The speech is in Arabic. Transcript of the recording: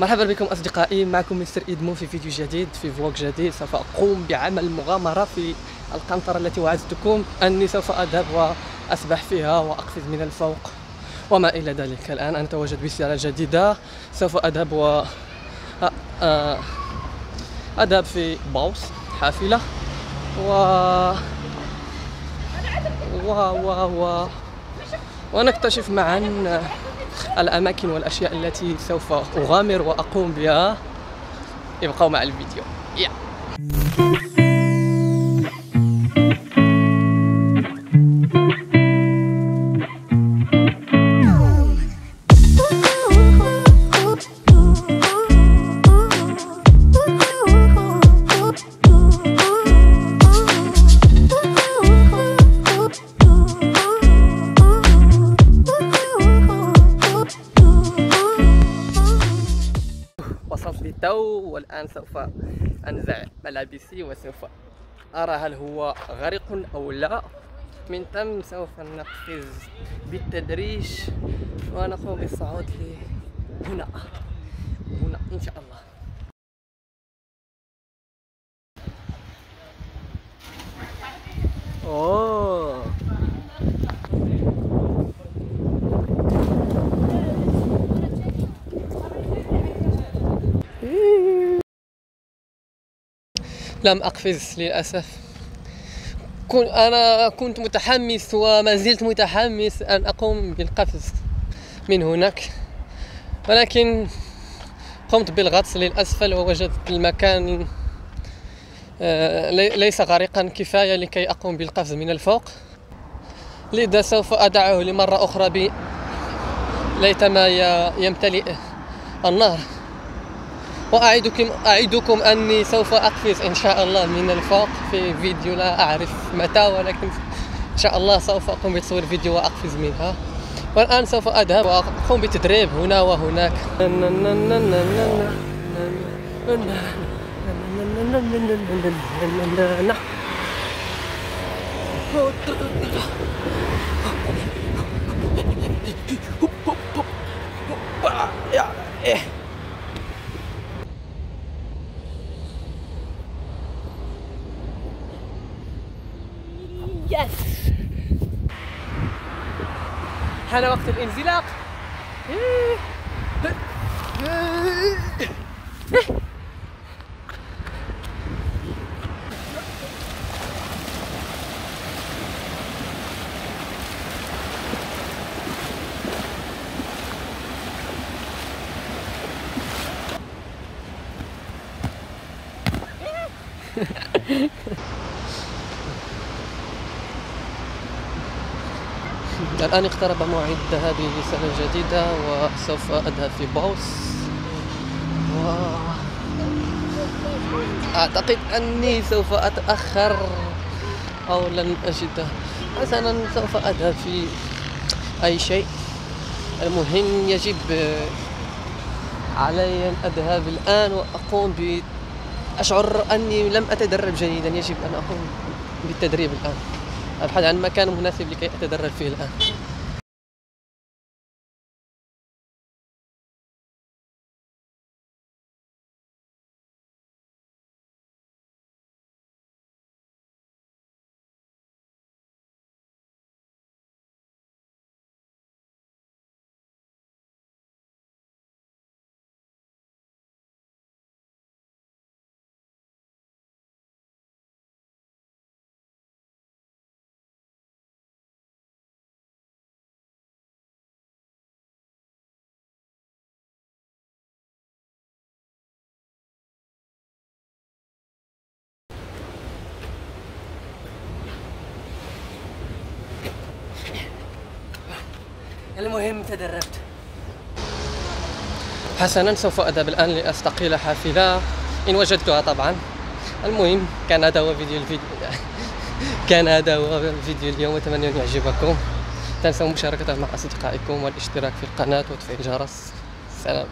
مرحبا بكم أصدقائي معكم مستر ادمو في فيديو جديد في فلوق جديد. سوف أقوم بعمل مغامرة في القنطرة التي وعدتكم. أني سوف أذهب وأسبح فيها وأقفز من الفوق. وما إلى ذلك الآن أنا اتواجد بسيارة جديدة. سوف أذهب و أذهب في باوس حافلة. و و و و ونكتشف معا الأماكن والأشياء التي سوف أغامر وأقوم بها ابقوا مع الفيديو yeah. تو والآن سوف أنزع ملابسي وسوف أرى هل هو غرق أو لا. من ثم سوف نقفز بالتدريج ونقوم بالصعود هنا هنا إن شاء الله. أوه. لم أقفز للأسف. كن أنا كنت متحمس وما زلت متحمس أن أقوم بالقفز من هناك. ولكن قمت بالغطس للأسفل ووجدت المكان آه، ليس غريقا كفاية لكي أقوم بالقفز من الفوق. لذا سوف أدعه لمرة أخرى ب ليتما يمتلئ النهر وأعدكم أعدكم أني سوف أقفز إن شاء الله من الفوق في فيديو لا أعرف متى ولكن إن شاء الله سوف أقوم بتصوير فيديو وأقفز منها والآن سوف أذهب وأقوم بتدريب هنا وهناك Yeah. يس حان وقت الانزلاق. الآن اقترب موعد ذهابي لسنة جديدة وسوف أذهب في بوس. و... أعتقد أني سوف أتأخر أو لن أجد حسنا سوف أذهب في أي شيء. المهم يجب علي أن أذهب الآن وأقوم ب أشعر أني لم أتدرب جيدا يجب أن أقوم بالتدريب الآن. أبحث عن مكان مناسب لكي أتدرب فيه الآن. المهم تدربت. حسنا سوف أذهب الآن لأستقيل حافلة إن وجدتها طبعا. المهم كان هذا هو فيديو الفيديو كان هذا هو فيديو اليوم أتمنى أن يعجبكم. تنسوا مشاركته مع أصدقائكم والاشتراك في القناة وتفعيل الجرس. سلام.